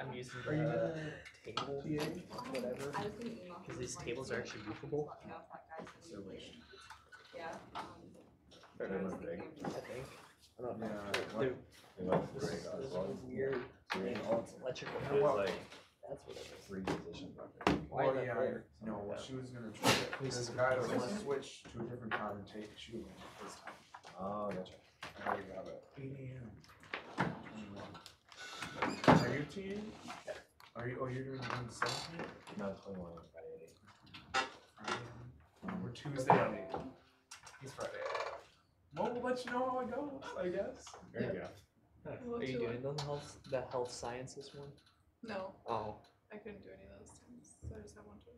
I'm using Are you the gonna table, TA? whatever. I was gonna email Because these tables are actually movable. let me know if that guy's gonna So be which? late. Yeah, um. Better I was big. I think. I don't know. Yeah, They're- It was This great, is, this was is weird. thing. Oh, it's electrical. It was like That's what it is. three positions up there. Why Well, is that yeah, there? No, what she was gonna try, to- Please there's a guy that Please wants to switch to a different time and take shooting this time. Oh, gotcha. I already got it. Eight AM. Are you team? Are you, oh, you're doing one seventeen? No, twenty-one on Friday at. We're Tuesday at eight. He's Friday. Well, we'll let you know how it goes, I guess. There you go. Are you doing the health, the health sciences one? No, Oh, I couldn't do any of those things, so I just have one to do.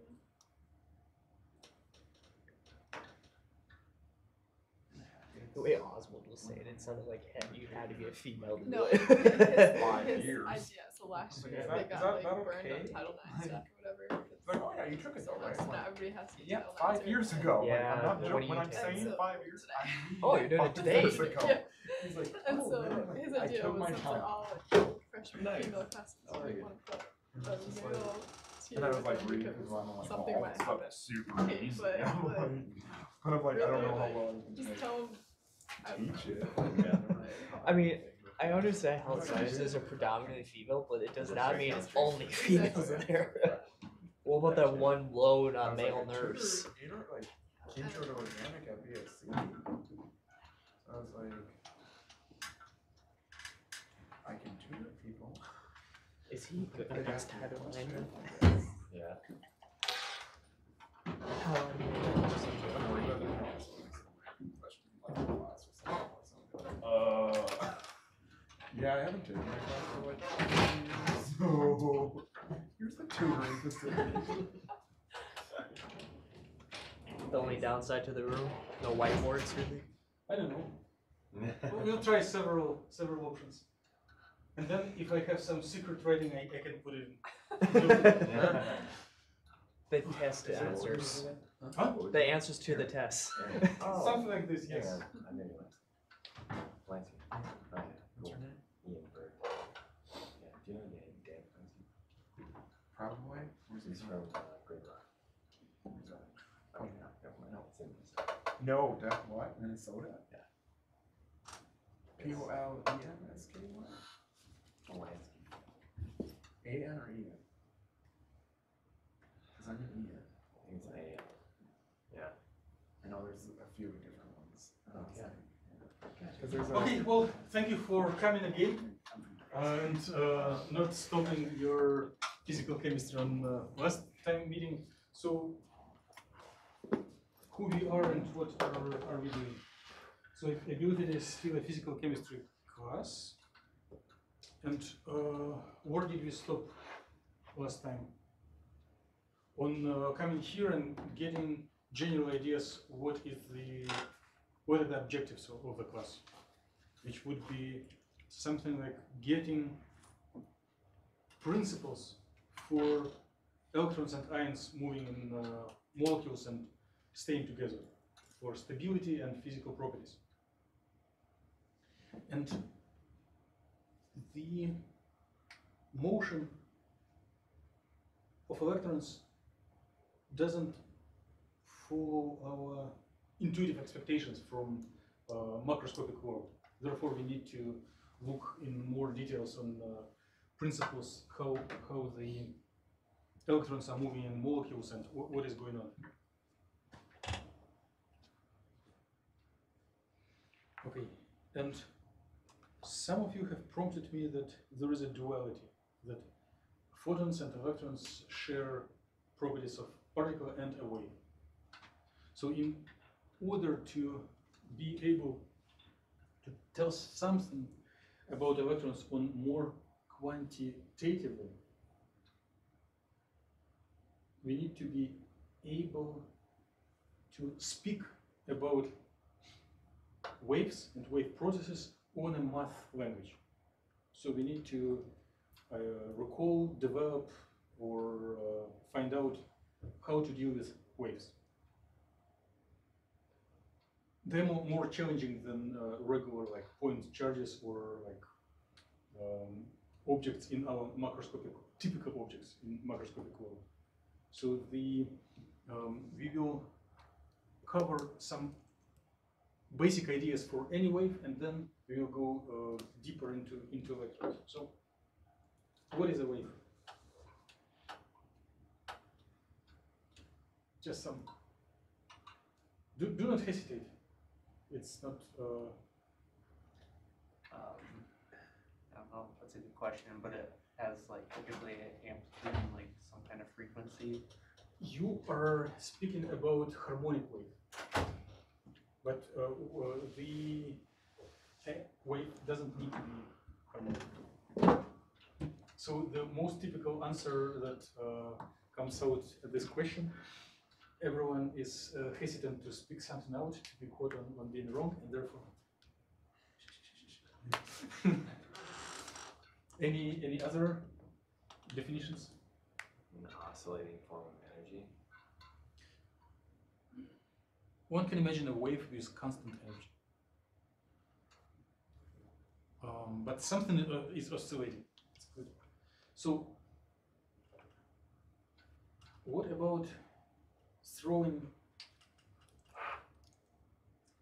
the way Oswald was saying it sounded like had- you had to be a female to do No, it. his, Five his, years. I, so last year is they that- is got that- like that burned okay? on Title IX stuff or whatever. It's like, oh yeah, you took it though, right? So I'm now like, everybody has to use Yeah, Title IX five years ago. Like, Yeah, I'm not when joking. you When I'm take saying it. five years, Today. I mean Oh, you're doing it five today. years ago. Yeah. He's like, And oh, so man, his I idea took was my since they're time. all like freshman Nice. female classes, Oh, we yeah. want to put And a I was like- male And I was like reading because because I'm like, something oh, might this happen. stuff's super Okay, easy. but- I'm like- But I'm like, I don't know how Really, well I can Just like, tell them. I don't teach it. I mean, I understand health sciences are predominantly female, but it does not mean it's only females in there. What about that one lone I uh, like, male I tutored- nurse? You know, like, intro to organic at BSC. So I was like, I can tutor people. Is he good against Title Yeah. How are you? Uh, yeah, I haven't taken my class for like so here's the tutoring facility. The only downside to the room, no whiteboards really. I don't know. We'll- We'll try several several options. And then if I have some secret writing, I, I can put it in. The test answers. Huh? The answers to the tests. Oh. Something like this, yes. Yeah, I knew you went. Clancy. Okay, cool. Ian Bird. Yeah, do you know Dan, Dan Clancy? Probably. Where's he He's from? from uh, Great Rock. Where's that? I mean, not government, no, it's in this. No, that what? Minnesota? Yeah. P O L E N S K Y? Polanski. A N or E N? Cause I'm an E N. I think it's an A. Yeah. I know there's a few different ones. And I was Okay. like, Gotcha. Cause there's a. Okay, well, thank you for coming again and uh, not stopping your physical chemistry on uh, last time meeting. So, who we are and what are, are we doing? So, I believe it is still a physical chemistry class. And uh, where did we stop last time? On uh, coming here and getting general ideas what is the what are the objectives of, of the class, which would be something like getting principles for electrons and ions moving in uh, molecules and staying together for stability and physical properties. And the motion of electrons doesn't follow our intuitive expectations from uh, macroscopic world. Therefore, we need to look in more details on uh, principles, how, how the electrons are moving in molecules and wh- what is going on. Okay, and some of you have prompted me that there is a duality, that photons and electrons share properties of particle and a wave. So in order to be able to tell something about electrons on more quantitatively, we need to be able to speak about waves and wave processes on a math language. So we need to uh, recall, develop, or uh, find out how to deal with waves. They're more, more challenging than uh, regular like point charges or like um, objects in our macroscopic, typical objects in macroscopic world. So the, um, we will cover some basic ideas for any wave and then we will go uh, deeper into, into electrons. So what is a wave? Just some, do, do not hesitate. It's not, uh, Um, Don't that's a good question, but it has like typically an amplitude and like some kind of frequency. You are speaking about harmonic wave, but uh, uh, the uh, wave doesn't need to be harmonic. So the most typical answer that uh, comes out at this question, everyone is uh, hesitant to speak something out to be caught on, on being wrong, and therefore. any any other definitions? An oscillating form of energy. One can imagine a wave with constant energy. Um, but something uh, is oscillating. It's good. So, what about throwing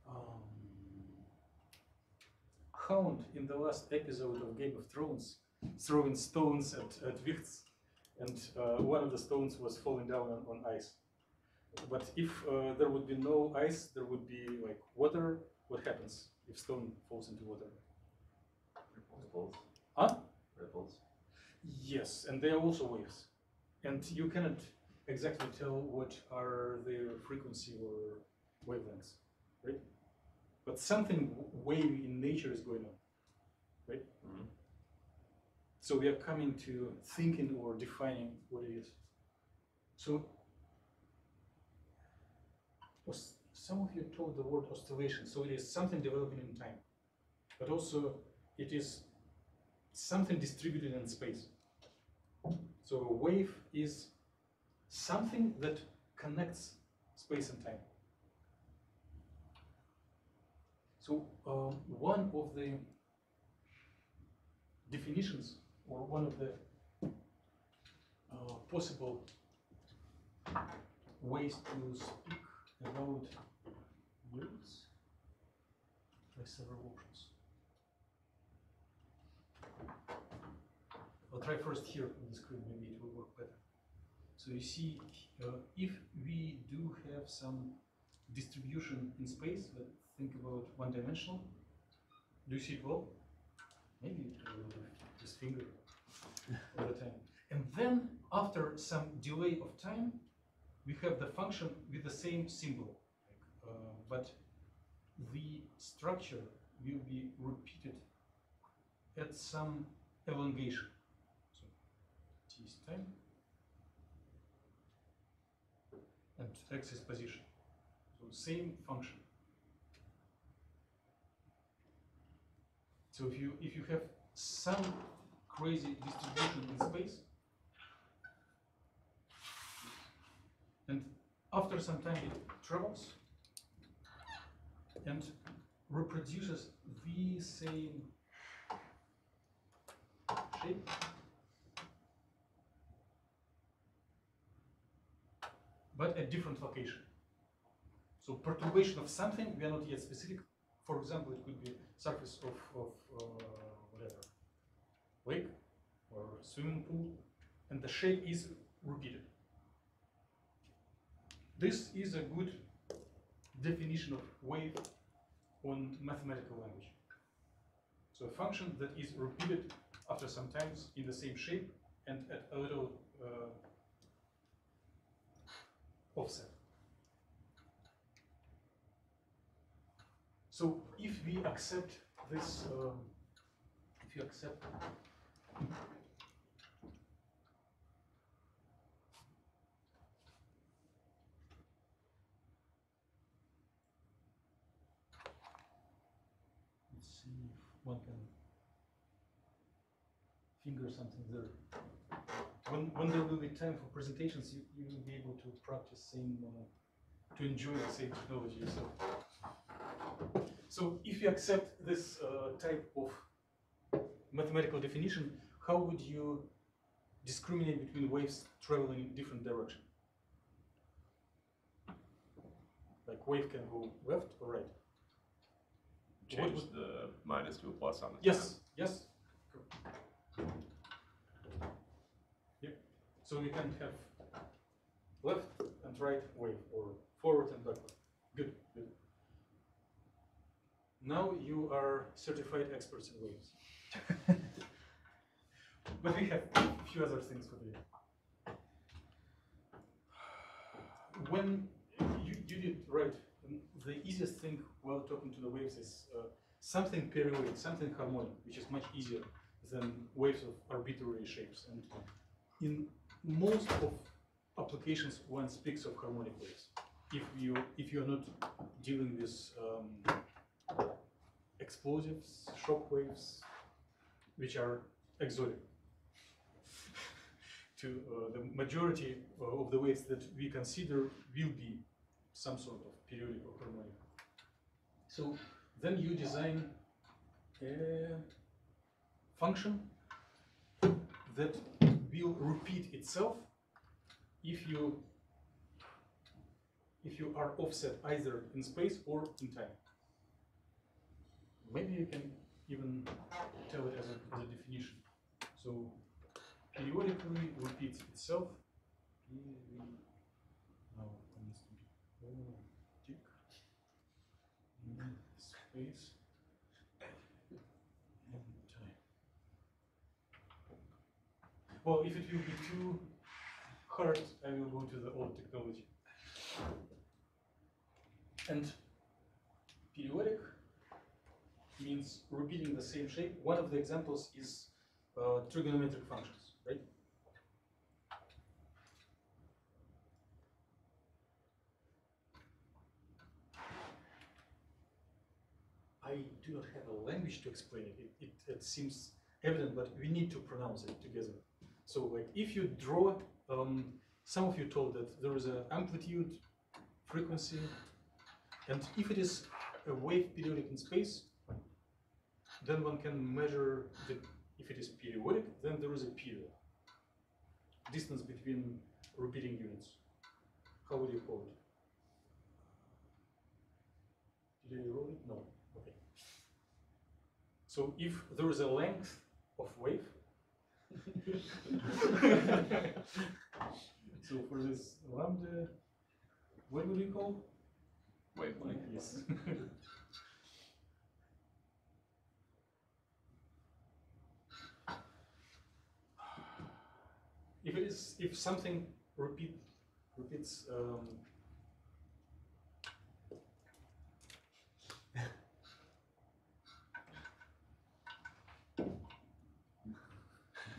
um, Hound in the last episode of Game of Thrones throwing stones at, at wights, and uh, one of the stones was falling down on, on ice. But if uh, there would be no ice, there would be like water. What happens if stone falls into water? Ripples. Huh? Ripples. Yes, and they are also waves. And you cannot exactly tell what are their frequency or wavelengths, right? But something wavy in nature is going on, right? Mhm. So we are coming to thinking or defining what it is. So, some of you told the word oscillation, so it is something developing in time, but also it is something distributed in space. So a wave is something that connects space and time. So um, one of the definitions or one of the uh, possible ways to speak about waves by several options. I'll try first here on the screen, maybe it will work better. So you see, uh, if we do have some distribution in space, let's think about one dimensional. Do you see it well? Maybe it will do this finger all the time. And then after some delay of time, we have the function with the same symbol, uh, but the structure will be repeated at some elongation. So t is time and x is position. So same function. So if you if you have some crazy distribution in space, and after some time it travels and reproduces the same shape. But at different location. So perturbation of something, we are not yet specific. For example, it could be surface of, of uh, whatever, lake or swimming pool, and the shape is repeated. This is a good definition of wave on mathematical language. So a function that is repeated after some times in the same shape and at a little uh, offset. So if we accept this, um, if you accept let's see if one can finger something there. When, when there will be time for presentations, you, you will be able to practice same, uh, to enjoy the same technology. So, so if you accept this uh, type of mathematical definition, how would you discriminate between waves traveling in different direction? Like wave can go left or right? Change would- the minus to a plus on the Yes, yes. Yep. So we can have left and right wave or forward and backward. Good, good. Now you are certified experts in waves. but we have a few other things for you. When you, you did right, the easiest thing while talking to the waves is uh, something periodic, something harmonic, which is much easier than waves of arbitrary shapes. And in most of applications, one speaks of harmonic waves. If you if you are not dealing with um, explosives, shock waves, which are exotic. To uh, the majority uh, of the waves that we consider will be some sort of periodic or harmonic. So then you design a function that will repeat itself if you if you are offset either in space or in time. Maybe you can even tell it as a, as a definition. So periodically repeats itself. Now it needs to be space and time. Well, if it will be too hard, I will go to the old technology. And periodic means repeating the same shape. One of the examples is uh, trigonometric functions, I do not have a language to explain it. It, it, it seems evident, but we need to pronounce it together. So, like, if you draw, um, some of you told that there is an amplitude, frequency, and if it is a wave periodic in space, then one can measure the, if it is periodic, then there is a period. Distance between repeating units. How would you call it? Did I wrote it? No. Okay. So if there is a length of wave, so for this lambda, what would you call? Wavelength. Yes. if it is, if something repeat, repeats, um,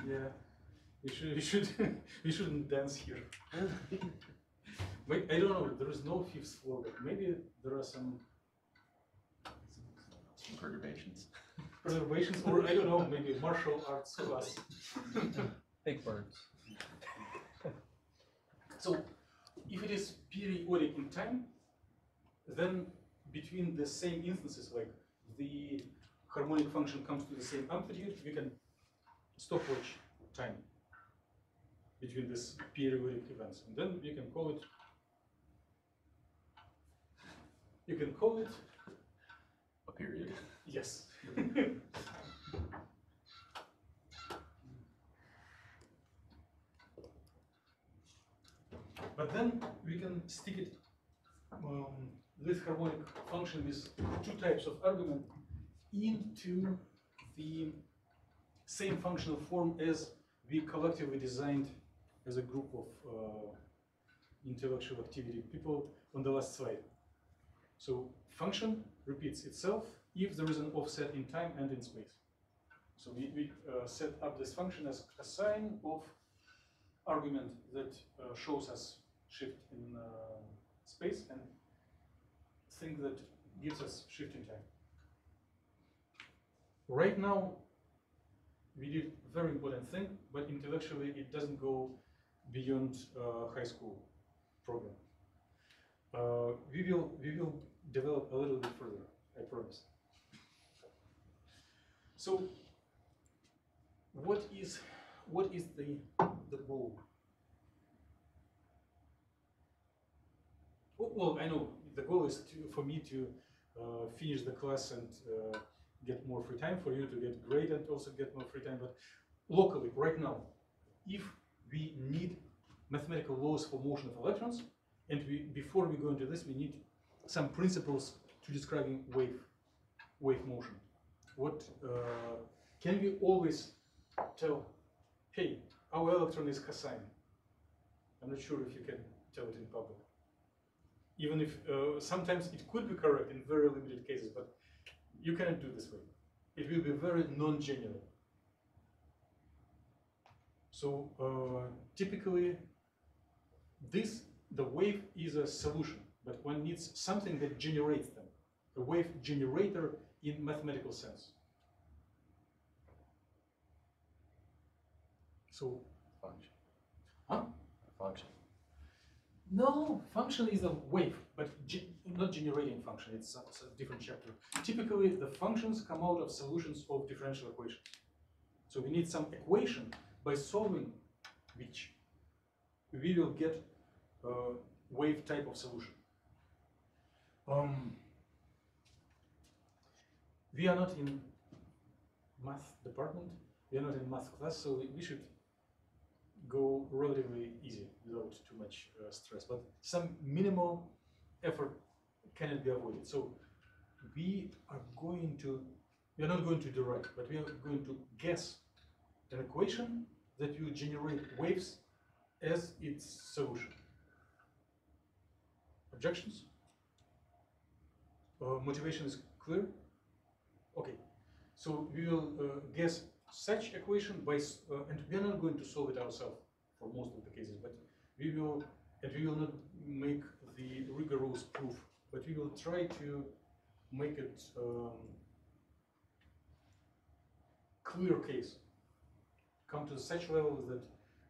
yeah, we should, we should, we shouldn't dance here. Wait, I don't know. There is no fifth floor, but maybe there are some Some perturbations. reservations, or I don't know, maybe martial arts class. Big birds. So, if it is periodic in time, then between the same instances, like the harmonic function comes to the same amplitude, we can stopwatch time between these periodic events, and then we can call it. You can call it A period. Yes. But then we can stick it, um, this harmonic function with two types of argument into the same functional form as we collectively designed as a group of uh, intellectual activity people on the last slide. So function repeats itself if there is an offset in time and in space. So we, we uh, set up this function as a sine of argument that uh, shows us shift in uh, space and thing that gives us shift in time. Right now, we did a very important thing, but intellectually it doesn't go beyond uh, high school program. Uh, we will we will develop a little bit further, I promise. So what is what is the the goal? Well, I know the goal is to for me to uh, finish the class and uh, get more free time for you to get great and also get more free time. But locally, right now, if we need mathematical laws for motion of electrons, and we before we go into this, we need some principles to describing wave wave motion. What uh, can we always tell? Hey, our electron is cosine. I'm not sure if you can tell it in public. Even if uh, sometimes it could be correct in very limited cases, but you cannot do this way. It will be very non-general. So uh, typically, this the wave is a solution, but one needs something that generates them, a wave generator in mathematical sense. So Function. Huh? Function. No, function is a wave, but ge- not generating function. It's a, it's a different chapter. Typically, the functions come out of solutions of differential equations. So we need some equation by solving which we will get a wave type of solution. Um, we are not in math department. We are not in math class, so we- we should go relatively easy without too much uh, stress. But some minimal effort cannot be avoided. So we are going to, we are not going to derive, but we are going to guess an equation that will generate waves as its solution. Objections? Uh, motivation is clear? Okay, so we will uh, guess such equation by, uh, and we are not going to solve it ourselves for most of the cases, but we will, and we will not make the rigorous proof, but we will try to make it um, clear case. Come to such level that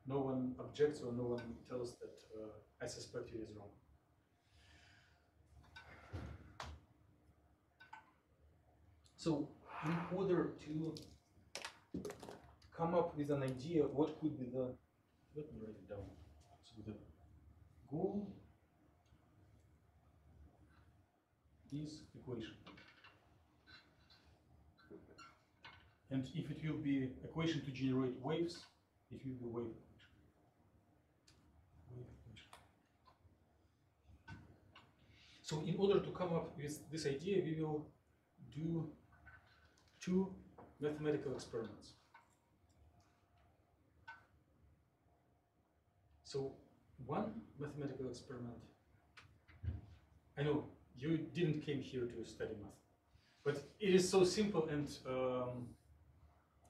no one objects or no one tells that uh, I suspect it is wrong. So, in order to come up with an idea, what could be the, let me write it down. So the goal is equation. And if it will be equation to generate waves, it will be wave. So in order to come up with this idea, we will do two mathematical experiments. So one mathematical experiment, I know you didn't came here to study math, but it is so simple and um,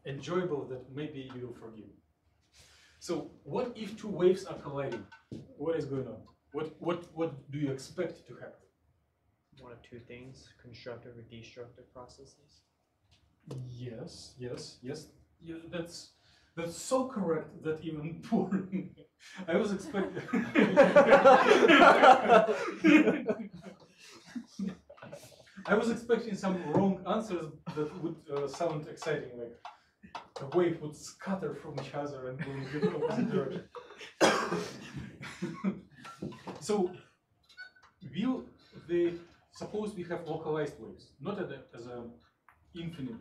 enjoyable that maybe you will forgive. So what if two waves are colliding? What is going on? What, what, what do you expect to happen? One of two things: constructive or destructive processes. Yes, yes, yes. Yeah, that's that's so correct that even poor. I was expecting. I was expecting some wrong answers that would uh, sound exciting, like a wave would scatter from each other and go in the opposite direction. so, will the suppose we have localized waves, not as a, as a infinite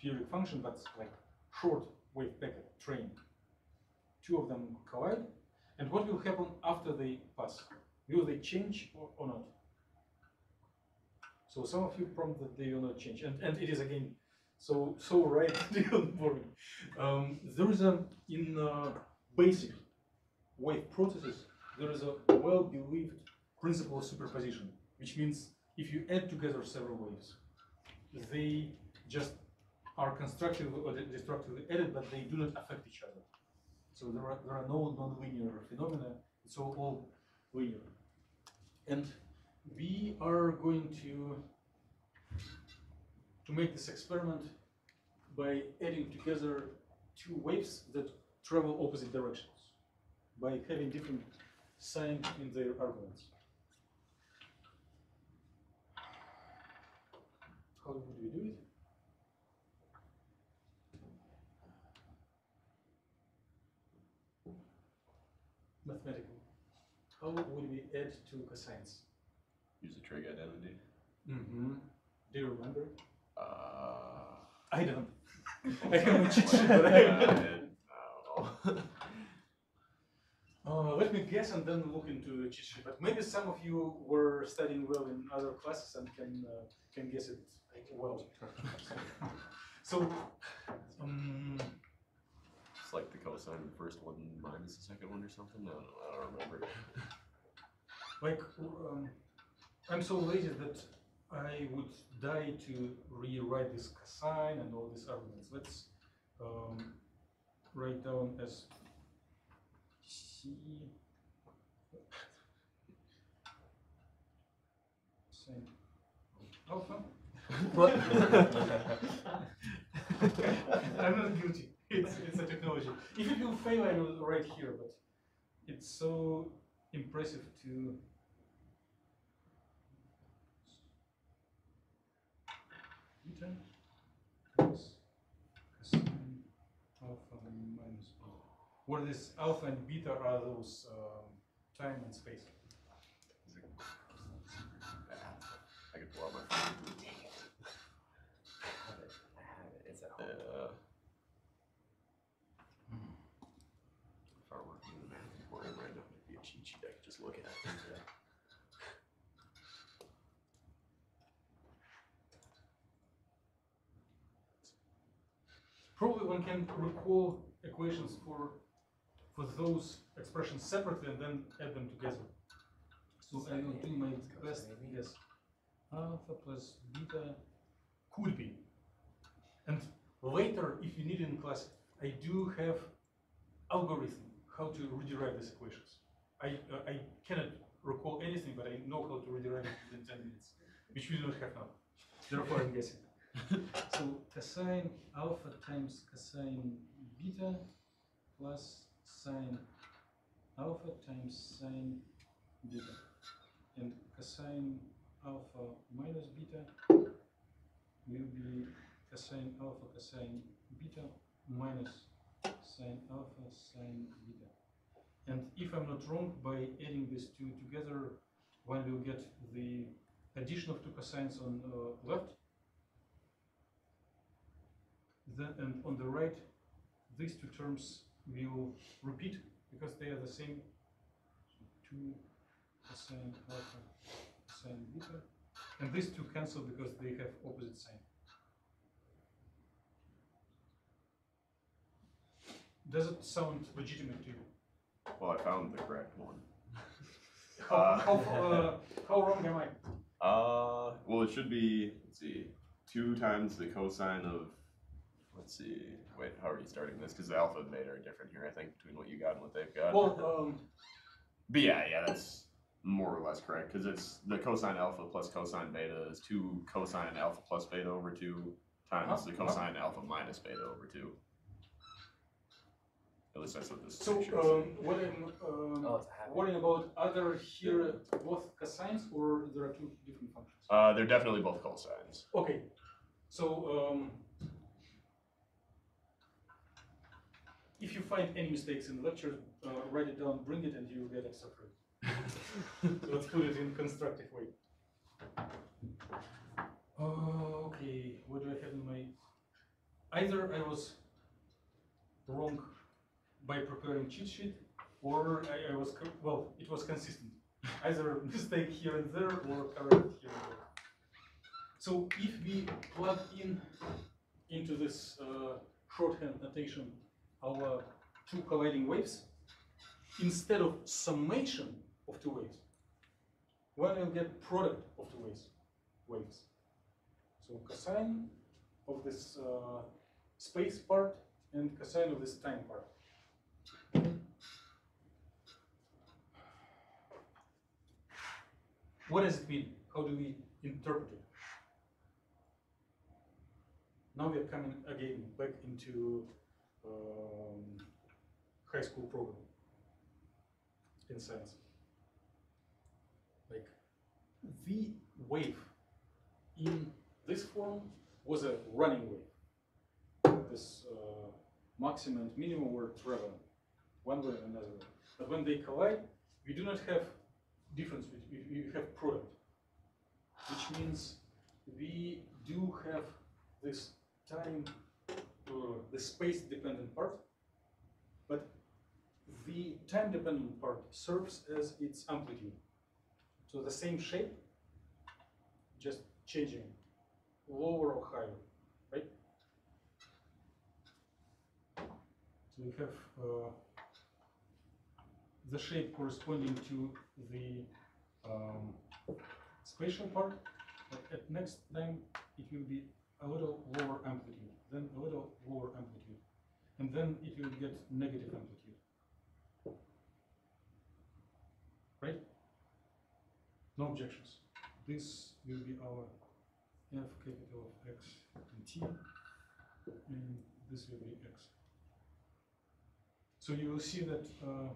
periodic function, but like short wave packet train. Two of them collide, and what will happen after they pass? Will they change or, or not? So some of you prompt that they will not change, and, and it is again so so right for me. Um, there is a in uh, basic wave processes there is a well believed principle of superposition, which means if you add together several waves, they just are constructively or destructively added, but they do not affect each other. So there are, there are no nonlinear phenomena, it's all, all linear. And we are going to, to make this experiment by adding together two waves that travel opposite directions, by having different sign in their arguments. How would we do it? Mathematical. How would we add two cosines? Use a trig identity. Mm-hmm. Do you remember? Uh, I don't. I have no cheat but I I don't know. Uh, let me guess and then look into the cheat sheet. But maybe some of you were studying well in other classes and can uh, can guess it well. so, um, It's like the cosine of the first one minus the second one or something. I don't know. I don't remember. like, um, I'm so lazy that I would die to rewrite this cosine and all these arguments. Let's um, write down as c sine alpha. I'm not guilty. It's, it's a technology. If it will fail, I will write here, but it's so impressive to. Cosine alpha minus beta. Alpha and beta are those um, time and space. I could my phone. I have it. I have it. It's at home. Uh, if I were doing the math for him right now, it'd be a cheat sheet. I could just look at it. Probably one can recall equations for for those expressions separately and then add them together. So I will do my best guess. Alpha plus beta could be. And later, if you need in class, I do have algorithm how to rederive these equations. I uh, I cannot recall anything, but I know how to rederive it within 10 minutes, which we do not have now. Therefore, I'm guessing. so cosine alpha times cosine beta plus sine alpha times sine beta. And cosine alpha minus beta will be cosine alpha cosine beta minus sine alpha sine beta. And if I'm not wrong, by adding these two together, one will get the addition of two cosines on uh, left then, and on the right, these two terms will repeat because they are the same. So 2 cosine alpha cosine beta. And these two cancel because they have opposite sign. Does it sound legitimate to you? Well, I found the correct one. How, Uh, how, uh, how wrong am I? Uh, well, it should be, let's see, two times the cosine of, let's see, wait, how are you starting this? Because the alpha and beta are different here, I think, between what you got and what they've got. Well, um, But yeah, yeah, that's more or less correct, because it's the cosine alpha plus cosine beta is two cosine alpha plus beta over two times the Uh-huh, uh-huh. cosine alpha minus beta over two. At least that's what this so picture is um, what I'm um, Oh, it's happening. worrying about, other there here both cosines or there are two different functions? Uh, they're definitely both cosines. Okay, so um, if you find any mistakes in the lecture, uh, write it down, bring it, and you will get extra credit. so let's put it in constructive way. Uh, okay, what do I have in my? Either I was wrong by preparing cheat sheet, or I, I was well, it was consistent. Either mistake here and there, or correct here and there. So if we plug in into this uh, shorthand notation our two colliding waves, instead of summation of two waves, one will get product of two waves. waves. So cosine of this uh, space part and cosine of this time part. What does it mean? How do we interpret it? Now we are coming again back into um, high school program in science. Like the wave in this form was a running wave. This uh, maximum and minimum were traveling one way or another way. But when they collide, we do not have difference, we, have product. Which means we do have this time, uh, the space dependent part, but the time dependent part serves as its amplitude. So the same shape, just changing lower or higher, right? So we have uh, the shape corresponding to the um, spatial part, but at next time it will be a little lower amplitude, then a little lower amplitude, and then it will get negative amplitude. Right? No objections. This will be our f capital of x and t, and this will be x. So you will see that, uh,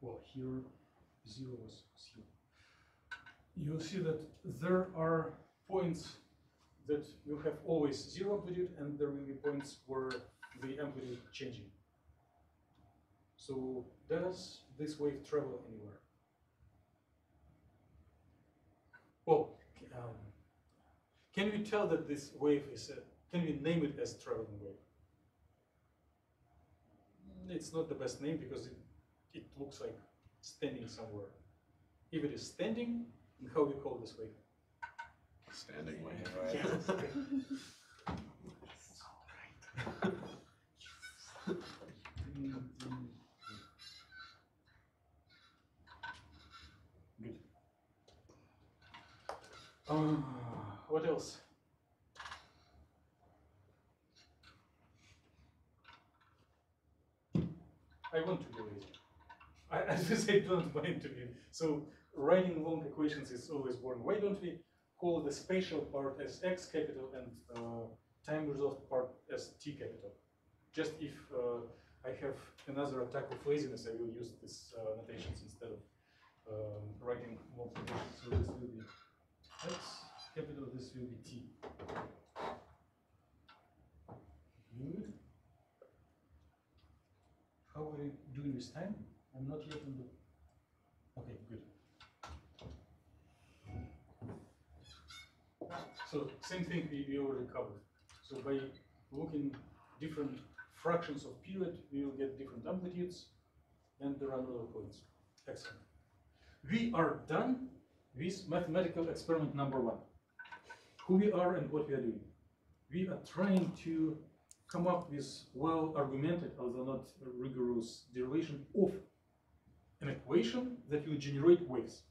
well, here zero was zero. You will see that there are points that you have always zero amplitude, and there will be points where the amplitude changing. So does this wave travel anywhere? Well, um, can we tell that this wave is a, can we name it as traveling wave? It's not the best name because it, it looks like standing somewhere. If it is standing, how we call this wave? Standing way. Yes, okay. Mm. Good. Uh, what else? I want to be lazy. I, I just I don't mind to be. So writing long equations is always boring. Why don't we call the spatial part as x capital and uh, time resolved part as t capital? Just if uh, I have another attack of laziness, I will use these uh, notations instead of um, writing notations. So this will be x capital, this will be t. Good. How are you doing this time? I'm not yet on the. Okay, good. So same thing we, we already covered. So by looking different fractions of period, we will get different amplitudes and are other points. Excellent. We are done with mathematical experiment number one. Who we are and what we are doing. We are trying to come up with well argumented, although not rigorous derivation of an equation that will generate waves.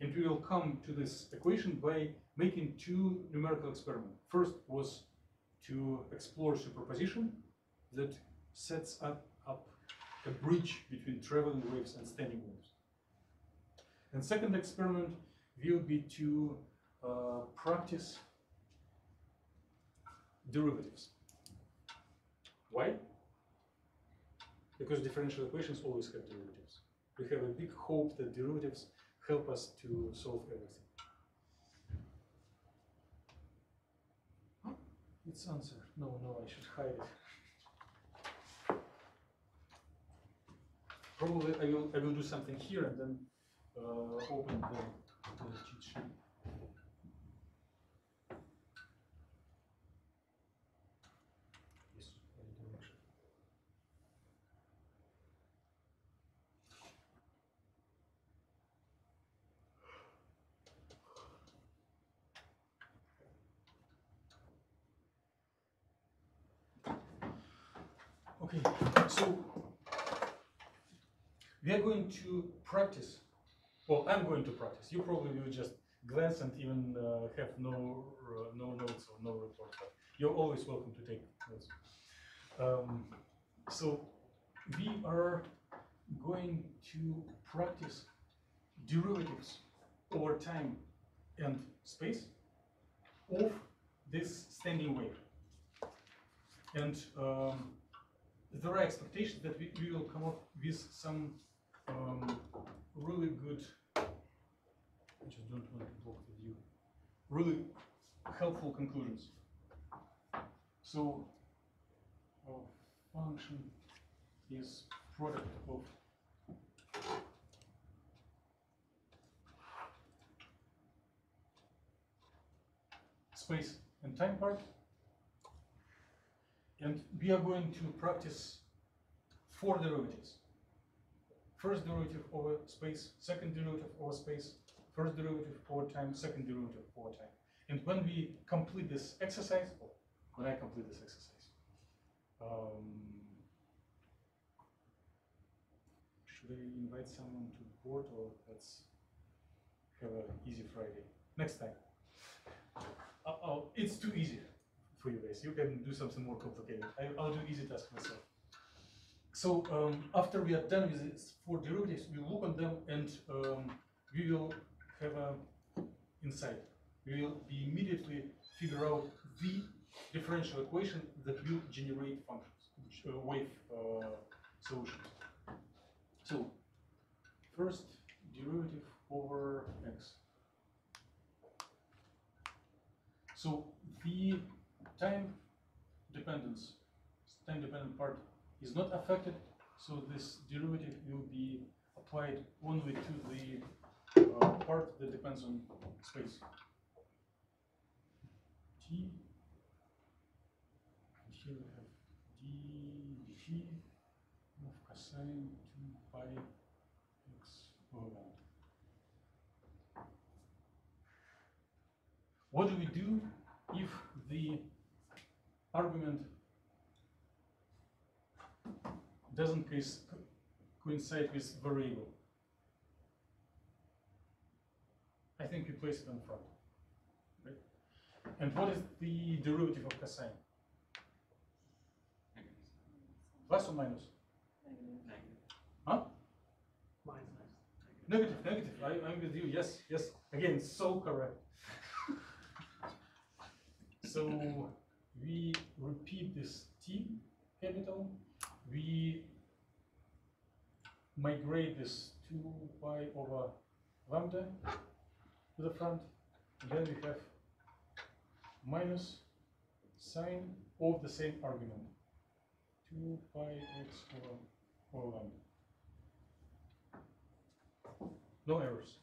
And we will come to this equation by making two numerical experiments. First was to explore superposition that sets up, up a bridge between traveling waves and standing waves. And second experiment will be to uh, practice derivatives. Why? Because differential equations always have derivatives. We have a big hope that derivatives help us to solve everything. It's answer. No, no, I should hide it. Probably I will I will do something here and then uh, open the, the cheat sheet. Yes, I do actually. Okay, so we are going to practice. Well, I'm going to practice. You probably will just glance and even uh, have no uh, no notes or no report. But you're always welcome to take notes. Um, so we are going to practice derivatives over time and space of this standing wave. And um, there are expectations that we, we will come up with some um, really good, I just don't want to talk with you. really helpful conclusions. So our function is product of space and time part and we are going to practice four derivatives. First derivative over space, second derivative over space, first derivative over time, second derivative over time. And when we complete this exercise, or when I complete this exercise, um, should I invite someone to the board or let's have an easy Friday? Next time. Uh, oh, it's too easy for you. You can do something more complicated. I, I'll do easy task myself. So um, after we are done with these four derivatives, we look on them and um, we will have an insight. We will immediately figure out the differential equation that will generate functions, uh, wave uh, solutions. So first derivative over x. So the time dependence, time dependent part is not affected, so this derivative will be applied only to the uh, part that depends on space. t, here we have d dt of cosine 2 pi x over 1. What do we do if the argument doesn't coincide with variable? I think we place it in front. Right? And what is the derivative of cosine? Plus or minus? Negative. Huh? Negative, negative. I, I'm with you. Yes, yes. Again, so correct. so we repeat this t capital. We migrate this 2 pi over lambda to the front. And then we have minus sine of the same argument. 2 pi x over, over lambda. No errors.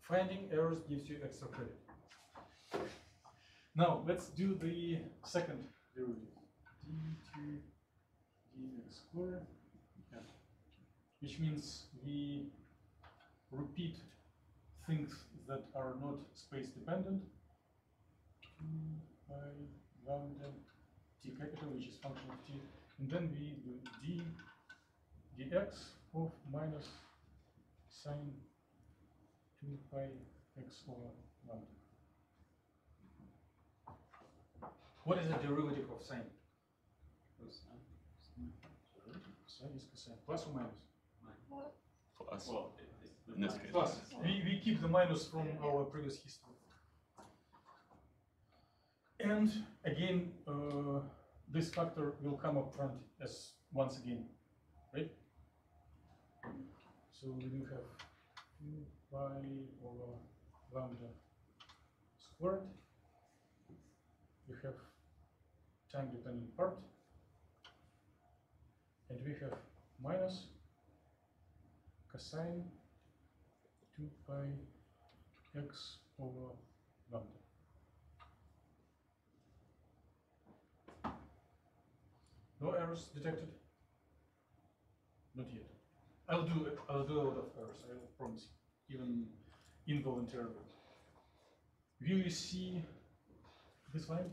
Finding errors gives you extra credit. Now, let's do the second derivative. d2 dx squared, yeah. which means we repeat things that are not space dependent. 2 pi lambda t capital, which is function of t, and then we do d dx of minus sine 2 pi x over lambda. What is the derivative of sine? Sine is cosine, plus or minus? Plus. In this case. Plus, we, we keep the minus from our previous history. And again, uh, this factor will come up front as once again, right? So we do have 2 pi over lambda squared. We have time dependent part. And we have minus cosine 2 pi x over lambda. No errors detected? Not yet. I'll do it. I'll do a lot of errors. I promise you, even involuntarily. Will you see this line?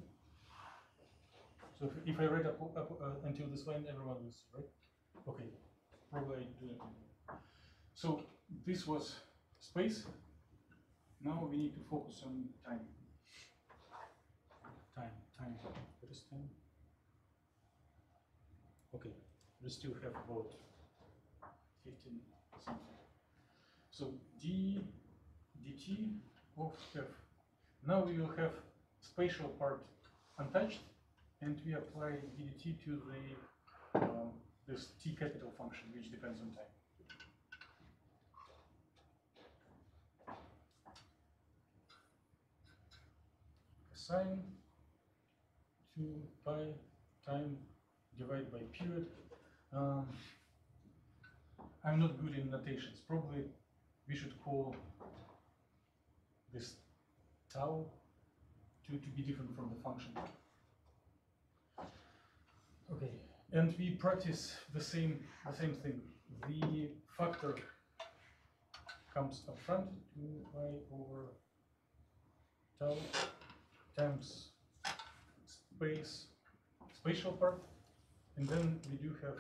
So if, if I read up, up uh, until this line, everyone will see, right? Okay, probably I do. So this was space. Now we need to focus on time. Time, time. What is time? Okay, we still have about 15 something. So d dt of f. Now we will have spatial part untouched, and we apply ddt to the um, this t capital function, which depends on time. Sine 2 pi time divided by period. Um, I'm not good in notations. Probably we should call this tau to, to be different from the function. Okay, and we practice the same the same thing. The factor comes up front, 2y over tau times space, spatial part, and then we do have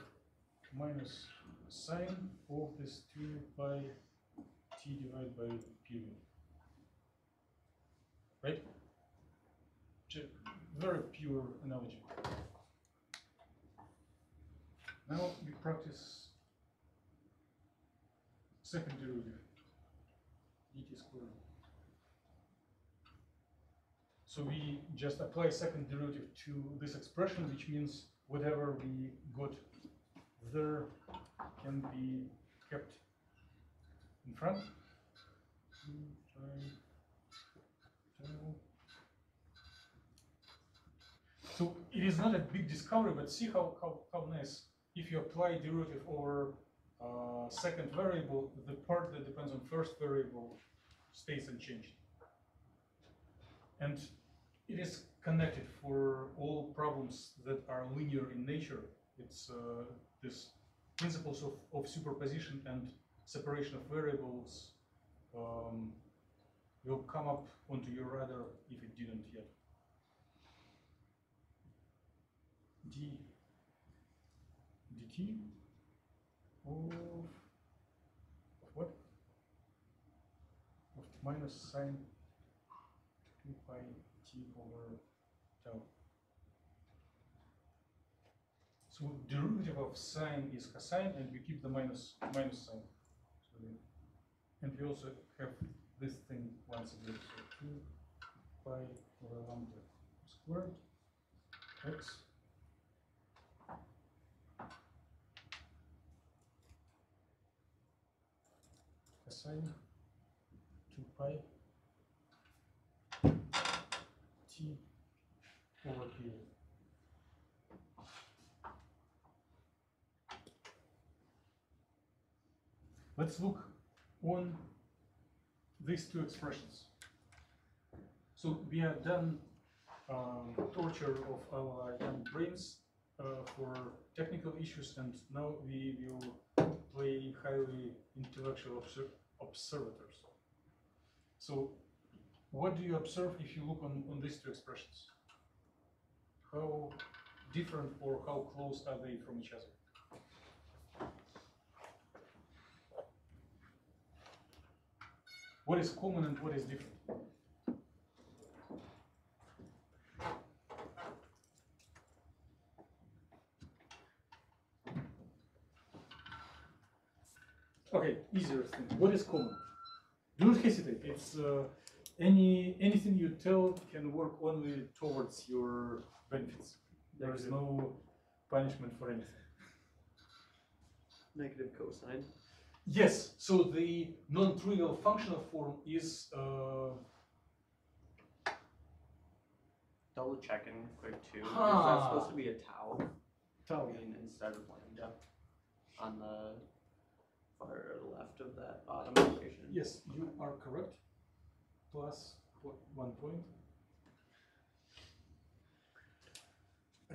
minus sine of this 2 pi t divided by p. Right? Very pure analogy. Now we practice second derivative, dt squared. So we just apply second derivative to this expression, which means whatever we got there can be kept in front. So it is not a big discovery, but see how, how, how nice. If you apply derivative over uh, second variable, the part that depends on first variable stays unchanged. And it is connected for all problems that are linear in nature. It's uh, this principles of, of superposition and separation of variables um, will come up onto your radar if it didn't yet. d of what? Of minus sine 2 pi t over tau. So derivative of sine is cosine and we keep the minus minus sign. So and we also have this thing once again. So 2 pi over lambda squared x cosine 2 pi t over p. Let's look on these two expressions. So we have done um, torture of our young brains uh, for technical issues, and now we will play highly intellectual observators. So, what do you observe if you look on, on these two expressions? How different or how close are they from each other? What is common and what is different? Okay, easier thing. What is common? Do not hesitate. It's uh, any anything you tell can work only towards your benefits. There is no punishment for anything. Negative cosine. Yes. So the non-trivial functional form is uh, Double checking quick too. Is that supposed to be a tau? tau. I mean, instead of lambda on the far left of that bottom equation. Yes, you are correct. Plus what, one point.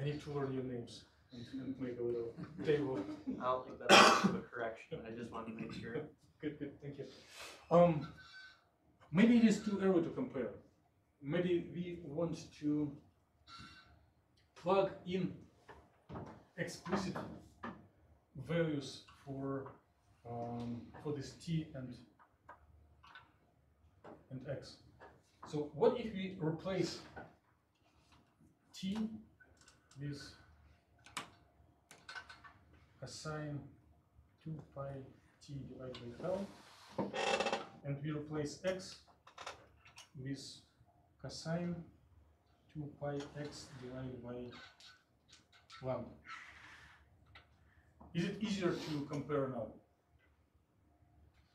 I need to learn your names and, and make a little table. I don't think that's much of a correction. I just wanted to make sure. Good, good, thank you. Um, maybe it is too early to compare. Maybe we want to plug in explicit values for um, for this t and and x. So what if we replace t with cosine 2 pi t divided by tau, and we replace x with cosine 2 pi x divided by lambda. Is it easier to compare now?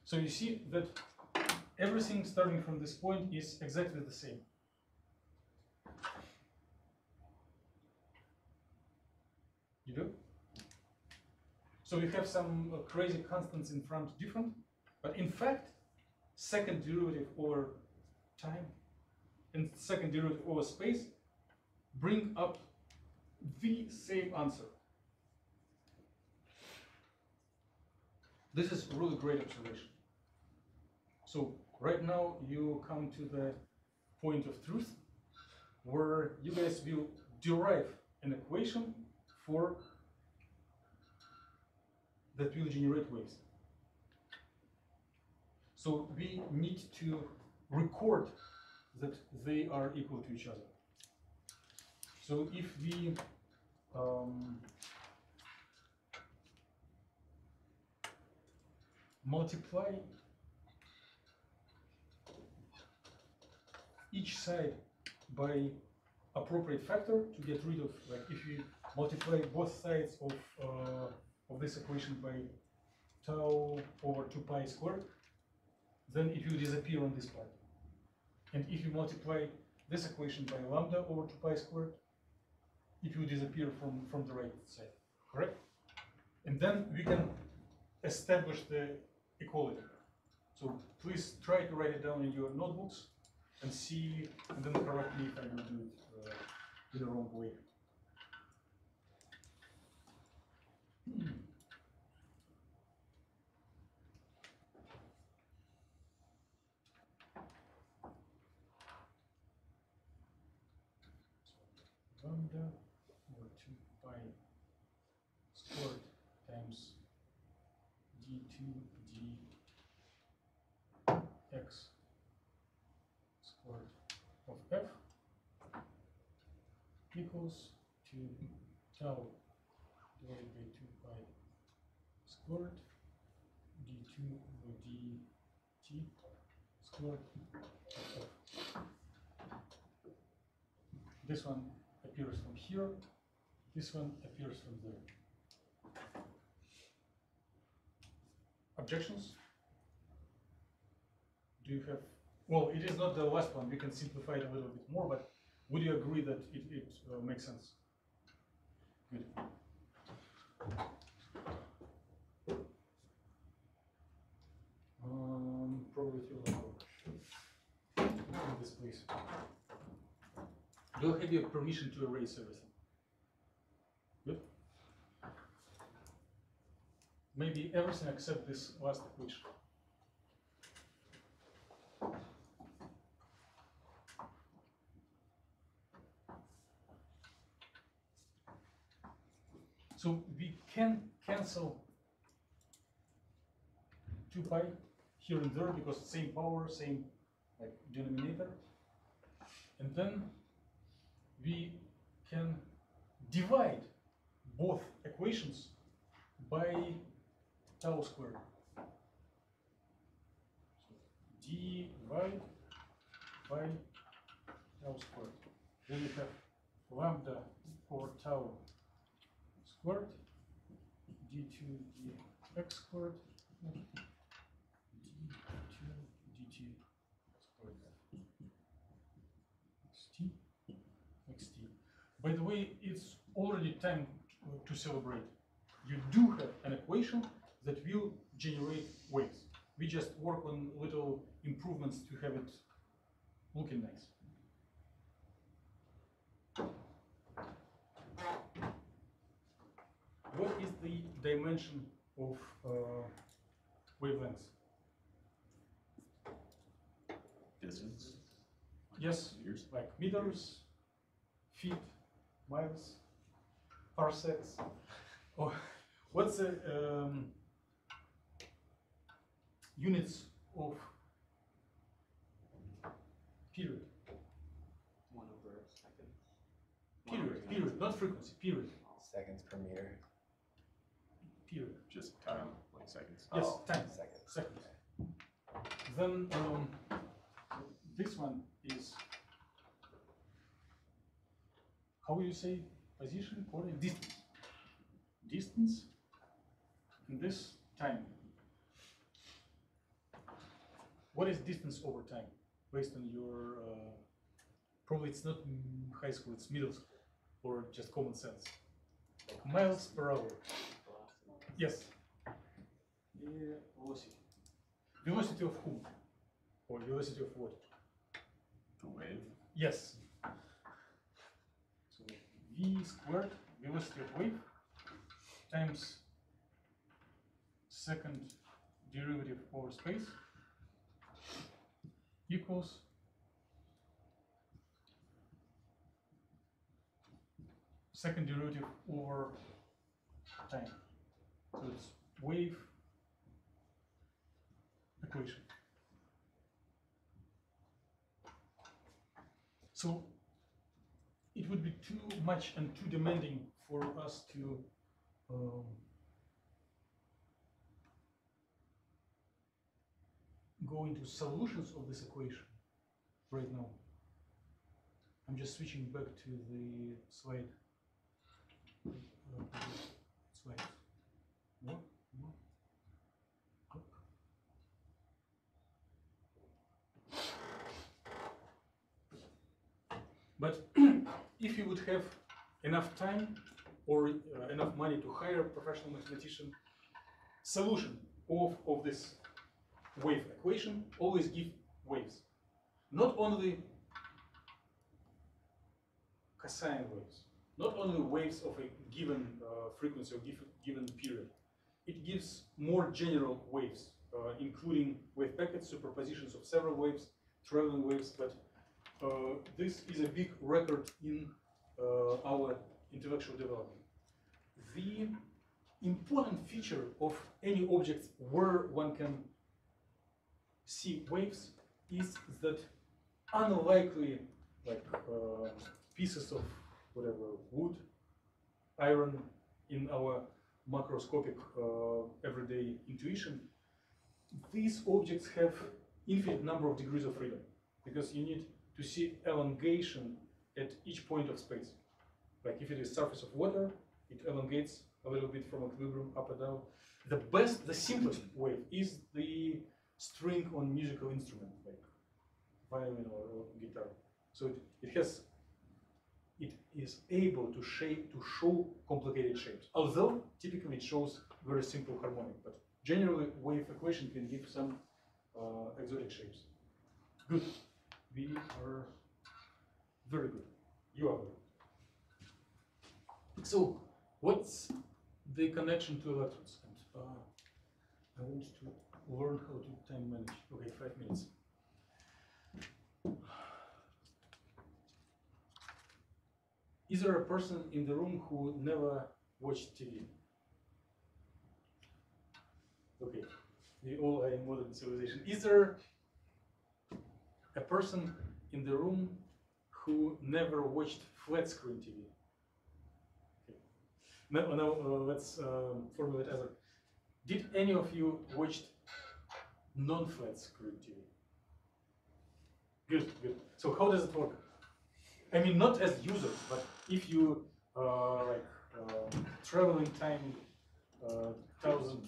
So you see that everything starting from this point is exactly the same. You do? So we have some uh, crazy constants in front different, but in fact, second derivative over time and second derivative over space bring up the same answer. This is really great observation. So right now you come to the point of truth where you guys will derive an equation for that will generate waves. So we need to record that they are equal to each other. So if we um, multiply each side by appropriate factor to get rid of, like if you multiply both sides of, uh, of this equation by tau over 2 pi squared, then it will disappear on this part. And if you multiply this equation by lambda over 2 pi squared, it will disappear from, from the right side, correct? And then we can establish the equality. So please try to write it down in your notebooks and see, and then correct me if I do it uh, in the wrong way. lambda over 2 pi squared times d2 dx squared of f equals to tau divided by 2 pi squared d2 over dt squared. This one appears from here, this one appears from there. Objections? Do you have, well, it is not the last one, we can simplify it a little bit more, but would you agree that it, it uh, makes sense? Good. Um, probability of error. In this place. Do I have your permission to erase everything? Good. Maybe everything except this last equation. So we can cancel 2 pi here and there because same power, same like denominator. And then we can divide both equations by tau squared. So divide by tau squared. Then we have lambda over tau squared d2 dx squared d2 dt squared xt xt. By the way, it's already time to- to celebrate. You do have an equation that will generate waves. We just work on little improvements to have it looking nice. What is the dimension of uh, wavelengths? Distance? Yes, Meters? like meters, feet, miles, parsecs. Oh, what's the um, units of period? One over a second. Period, period, not frequency, period, Seconds per meter. Period. Just time, like seconds. Yes, Oh, time, Seconds. seconds. Then um, this one is how will you say position, coordinate, distance. Distance and this time. What is distance over time based on your uh, probably it's not mm, high school, it's middle school or just common sense. Like miles per hour. Yes. Yeah, velocity. Velocity of whom? Or velocity of what? The wave? Yes. So v squared velocity of wave times second derivative over space equals second derivative over time. Wave equation. So it would be too much and too demanding for us to um, go into solutions of this equation right now. I'm just switching back to the slide. Uh, slide. But if you would have enough time or uh, enough money to hire a professional mathematician, solution of, of this wave equation always give waves. Not only cosine waves, not only waves of a given uh, frequency or given period. It gives more general waves, uh, including wave packets, superpositions of several waves, traveling waves, but uh, this is a big record in uh, our intellectual development. The important feature of any object where one can see waves is that unlikely like uh, pieces of whatever wood, iron in our macroscopic uh, everyday intuition, these objects have infinite number of degrees of freedom because you need to see elongation at each point of space. Like if it is surface of water, it elongates a little bit from equilibrium up and down. The best, the simplest way is the string on musical instrument, like violin or, guitar. So it, it has, it is able to shape, to show complicated shapes. Although typically it shows very simple harmonic, but generally wave equation can give some uh, exotic shapes. Good. We are very good. You are good. So, what's the connection to electrons? And, uh, I want to learn how to time manage. Okay, five minutes. Is there a person in the room who never watched TV? Okay, we all are in modern civilization. Is there a person in the room who never watched flat screen TV? Okay. Now, now uh, let's um, formulate other. Did any of you watched non-flat screen TV? Good, good. So how does it work? I mean, not as users, but if you uh, like um, traveling time uh, thousand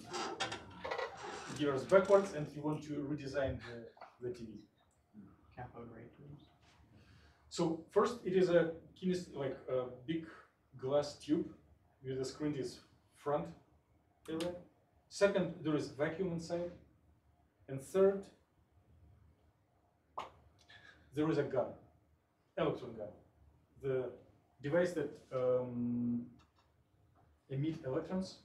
years backwards and you want to redesign the, the TV. Cathode ray tubes. So first, it is a like a big glass tube with the screen is front area. Second, there is vacuum inside, and third, there is a gun, electron gun, the device that um, emit electrons,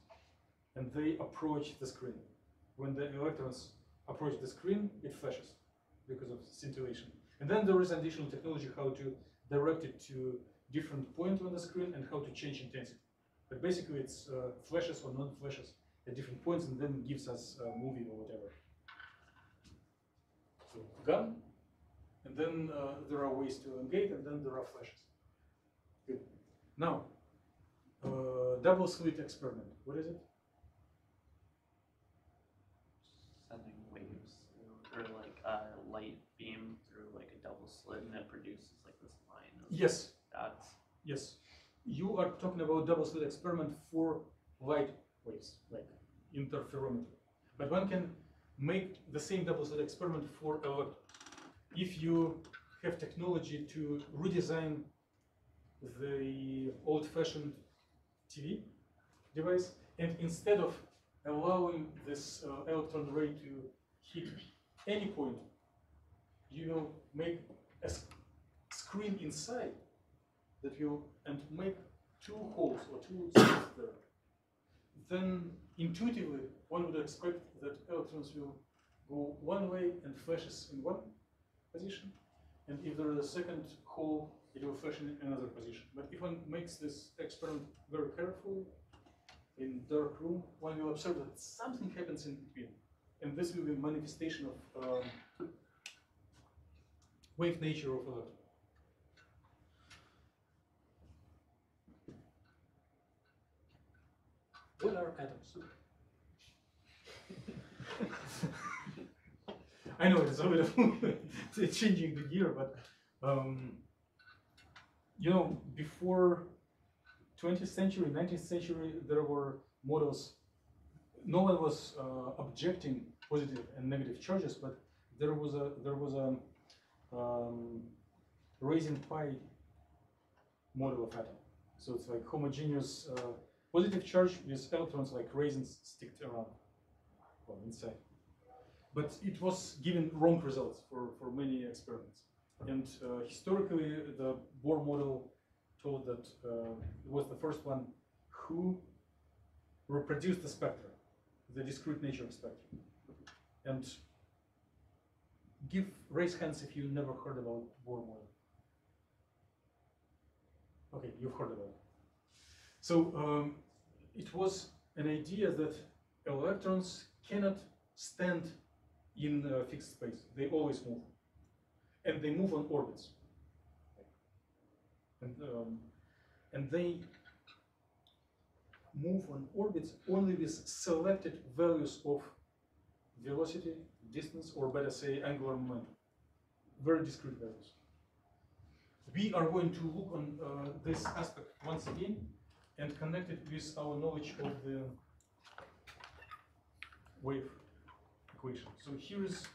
and they approach the screen. When the electrons approach the screen, it flashes because of scintillation. And then there is additional technology how to direct it to different point on the screen and how to change intensity. But basically it's uh, flashes or non-flashes at different points and then gives us a movie or whatever. So gun, and then uh, there are ways to elongate and then there are flashes. Good. Now, uh, double slit experiment, what is it? Sending waves through, or like a light beam through like a double slit and it produces like this line of Yes, dots. Yes, you are talking about double slit experiment for light waves, like interferometry. But one can make the same double slit experiment for electron. If you have technology to redesign the old-fashioned TV device, and instead of allowing this uh, electron ray to hit any point, you will make a s- screen inside that will and make two holes or two slits there, then intuitively one would expect that electrons will go one way and flashes in one position, and if there is a second hole, it will flash in another position. But if one makes this experiment very careful in dark room, one will observe that something happens in between, and this will be manifestation of um, wave nature of electron. What are atoms? I know it's a bit of changing the gear, but um, you know, before 20th century, 19th century, there were models. No one was uh, objecting positive and negative charges, but there was a there was a um, raisin pie model of atom. So it's like homogeneous uh, positive charge with electrons like raisins sticked around, well, inside. But it was giving wrong results for, for many experiments. And uh, historically, the Bohr model told that uh, it was the first one who reproduced the spectrum, the discrete nature of spectrum. And give raise hands if you never heard about Bohr model. Okay, you've heard about it. So um, it was an idea that electrons cannot stand in a fixed space. They always move. And they move on orbits. And, um, and they move on orbits only with selected values of velocity, distance, or better say angular momentum. Very discrete values. We are going to look on uh, this aspect once again and connect it with our knowledge of the wave equation. So here is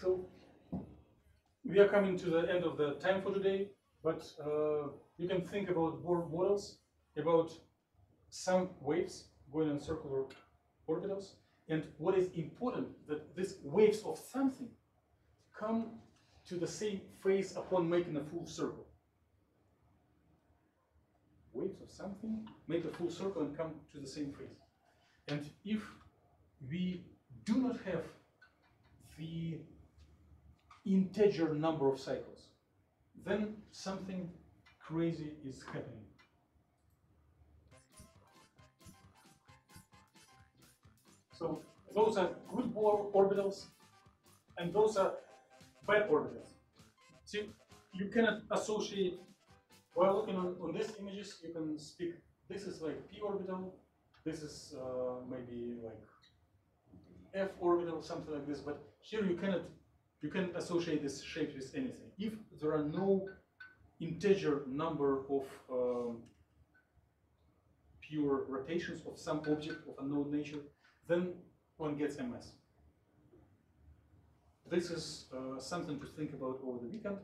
So we are coming to the end of the time for today, but uh, you can think about Bohr models, about some waves going in circular orbitals, and what is important that these waves of something come to the same phase upon making a full circle. Waves of something make a full circle and come to the same phase. And if we do not have the integer number of cycles, then something crazy is happening. So those are good Bohr orbitals, and those are bad orbitals. See, you cannot associate, while looking on, on these images, you can speak, this is like p orbital, this is uh, maybe like f orbital, something like this, but here you cannot you can associate this shape with anything. If there are no integer number of um, pure rotations of some object of unknown nature, then one gets MS. This is uh, something to think about over the weekend.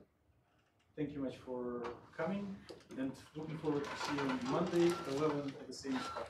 Thank you much for coming and looking forward to see you on Monday, 11 at the same spot.